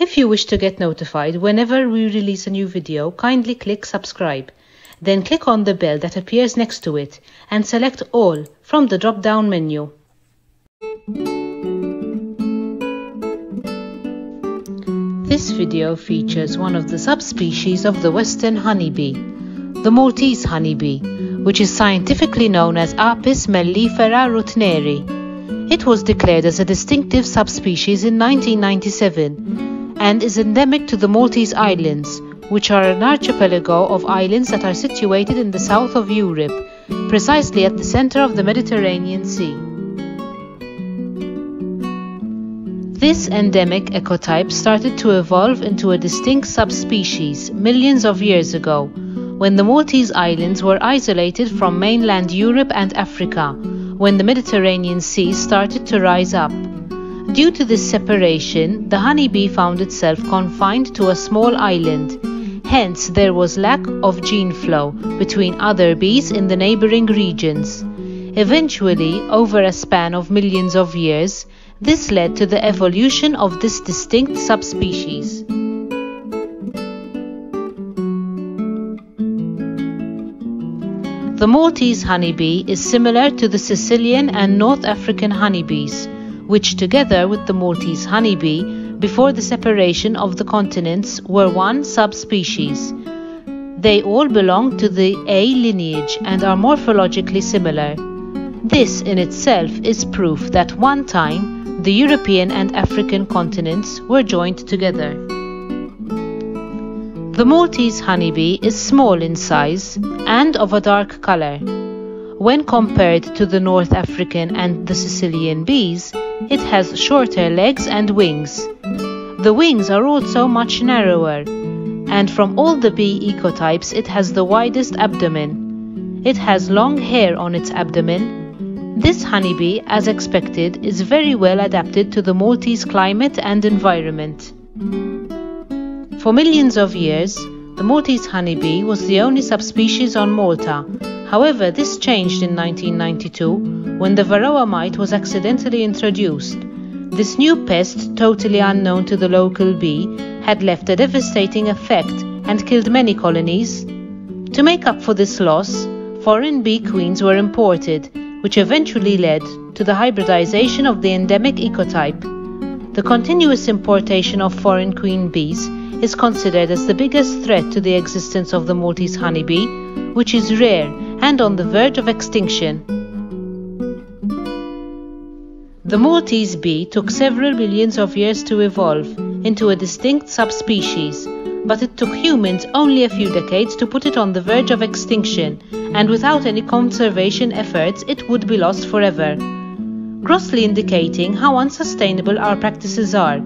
If you wish to get notified whenever we release a new video, kindly click subscribe. Then click on the bell that appears next to it and select all from the drop-down menu. This video features one of the subspecies of the western honeybee, the Maltese honeybee, which is scientifically known as Apis mellifera ruttneri. It was declared as a distinctive subspecies in 1997 and is endemic to the Maltese Islands, which are an archipelago of islands that are situated in the south of Europe, precisely at the center of the Mediterranean Sea. This endemic ecotype started to evolve into a distinct subspecies millions of years ago, when the Maltese Islands were isolated from mainland Europe and Africa, when the Mediterranean Sea started to rise up. Due to this separation, the honeybee found itself confined to a small island. Hence, there was lack of gene flow between other bees in the neighboring regions. Eventually, over a span of millions of years, this led to the evolution of this distinct subspecies. The Maltese honeybee is similar to the Sicilian and North African honeybees, which together with the Maltese honeybee, before the separation of the continents, were one subspecies. They all belong to the A lineage and are morphologically similar. This in itself is proof that one time the European and African continents were joined together. The Maltese honeybee is small in size and of a dark color. When compared to the North African and the Sicilian bees, it has shorter legs and wings. The wings are also much narrower, and from all the bee ecotypes, it has the widest abdomen. It has long hair on its abdomen this honeybee, as expected, is very well adapted to the Maltese climate and environment. For millions of years, the Maltese honeybee was the only subspecies on Malta. However, this changed in 1992 when the varroa mite was accidentally introduced. This new pest, totally unknown to the local bee, had left a devastating effect and killed many colonies. To make up for this loss, foreign bee queens were imported which eventually led to the hybridization of the endemic ecotype. The continuous importation of foreign queen bees is considered as the biggest threat to the existence of the Maltese honeybee, which is rare and on the verge of extinction. The Maltese bee took several millions of years to evolve into a distinct subspecies but it took humans only a few decades to put it on the verge of extinction, and without any conservation efforts, it would be lost forever. Grossly indicating how unsustainable our practices are.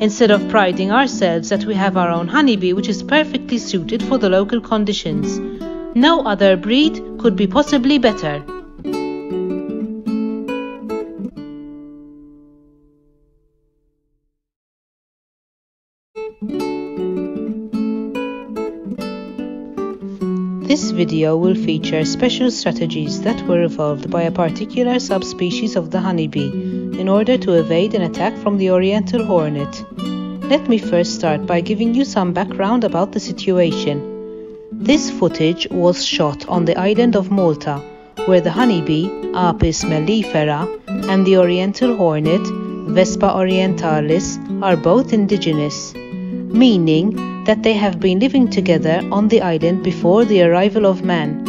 Instead of priding ourselves that we have our own honeybee which is perfectly suited for the local conditions, no other breed could be possibly better. Video will feature special strategies that were evolved by a particular subspecies of the honeybee in order to evade an attack from the oriental hornet. Let me first start by giving you some background about the situation. This footage was shot on the island of Malta, where the honeybee, Apis mellifera, and the oriental hornet, Vespa orientalis, are both indigenous, meaning that they have been living together on the island before the arrival of man.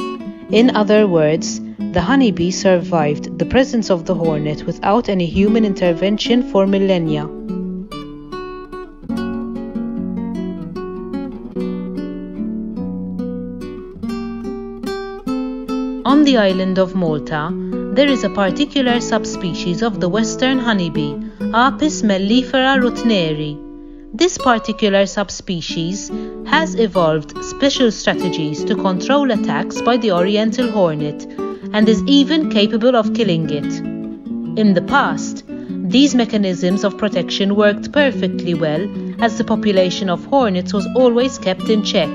In other words, the honeybee survived the presence of the hornet without any human intervention for millennia. On the island of Malta, there is a particular subspecies of the western honeybee, Apis mellifera ruttneri, this particular subspecies has evolved special strategies to control attacks by the oriental hornet and is even capable of killing it. In the past, these mechanisms of protection worked perfectly well as the population of hornets was always kept in check.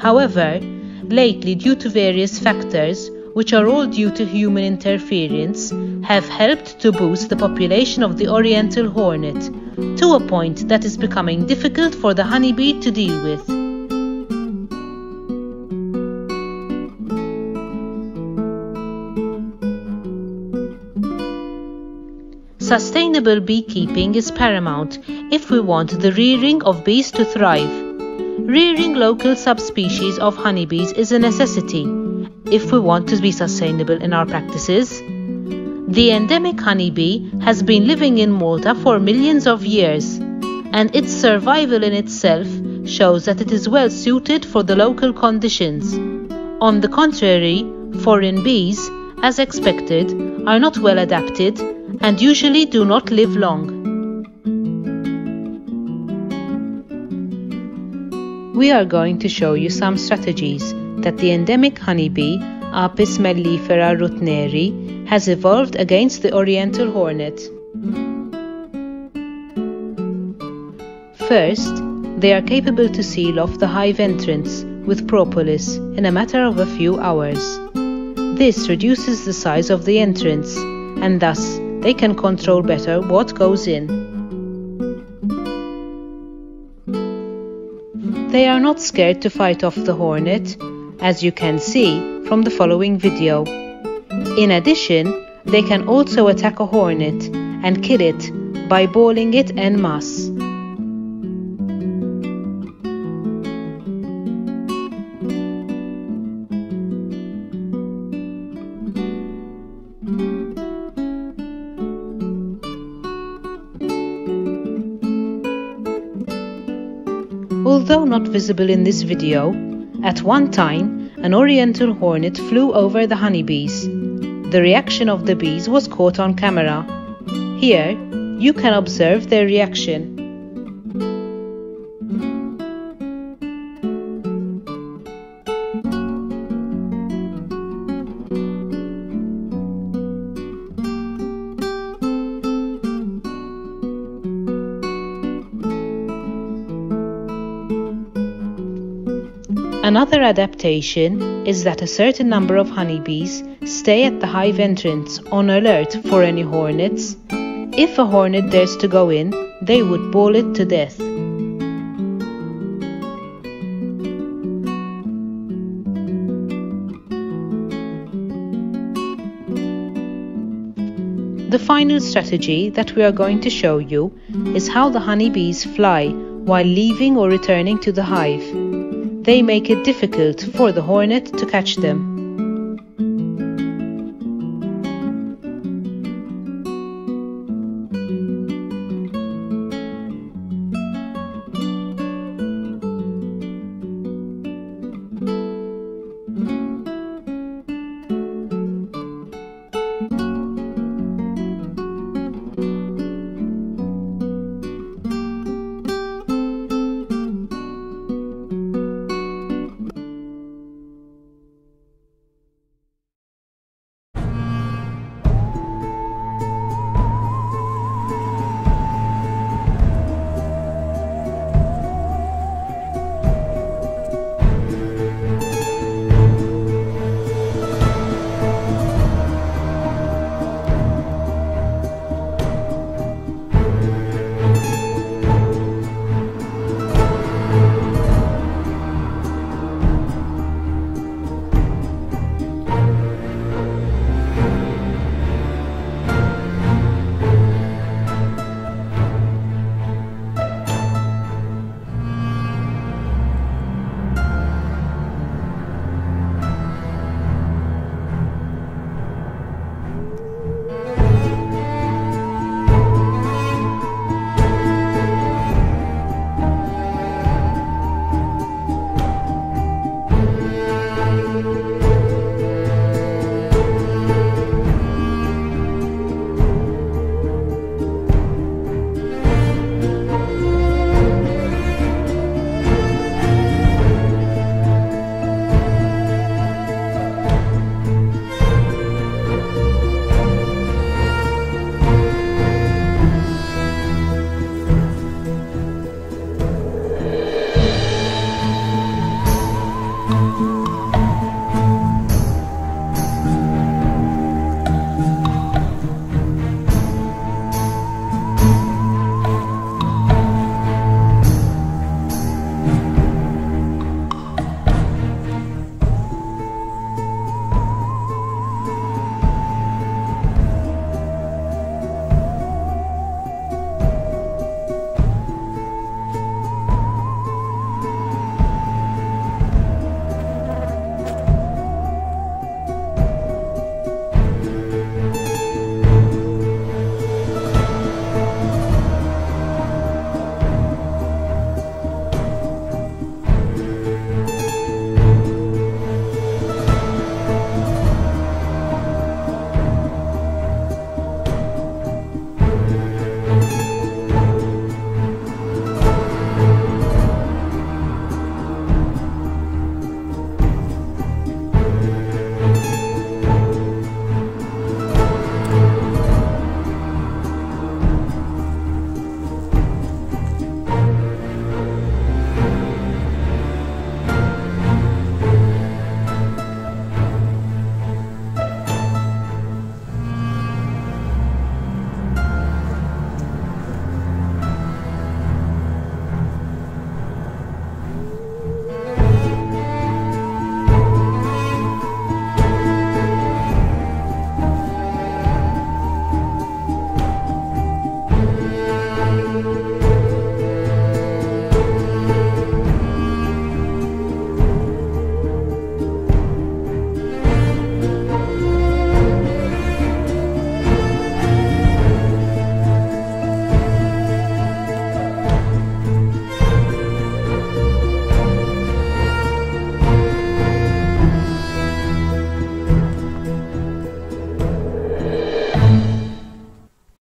However, lately, due to various factors, which are all due to human interference, have helped to boost the population of the oriental hornet to a point that is becoming difficult for the honeybee to deal with. Sustainable beekeeping is paramount if we want the rearing of bees to thrive. Rearing local subspecies of honeybees is a necessity if we want to be sustainable in our practices. The endemic honeybee has been living in Malta for millions of years, and its survival in itself shows that it is well suited for the local conditions. On the contrary, foreign bees, as expected, are not well adapted and usually do not live long. We are going to show you some strategies that the endemic honeybee Apis mellifera ruttneri has evolved against the oriental hornet. First, they are capable to seal off the hive entrance with propolis in a matter of a few hours. This reduces the size of the entrance and thus they can control better what goes in. They are not scared to fight off the hornet, as you can see from the following video. In addition, they can also attack a hornet and kill it by balling it en masse. Although not visible in this video, at one time an oriental hornet flew over the honeybees. The reaction of the bees was caught on camera. Here, you can observe their reaction. Another adaptation is that a certain number of honeybees stay at the hive entrance on alert for any hornets. If a hornet dares to go in, they would ball it to death. The final strategy that we are going to show you is how the honeybees fly while leaving or returning to the hive they make it difficult for the hornet to catch them.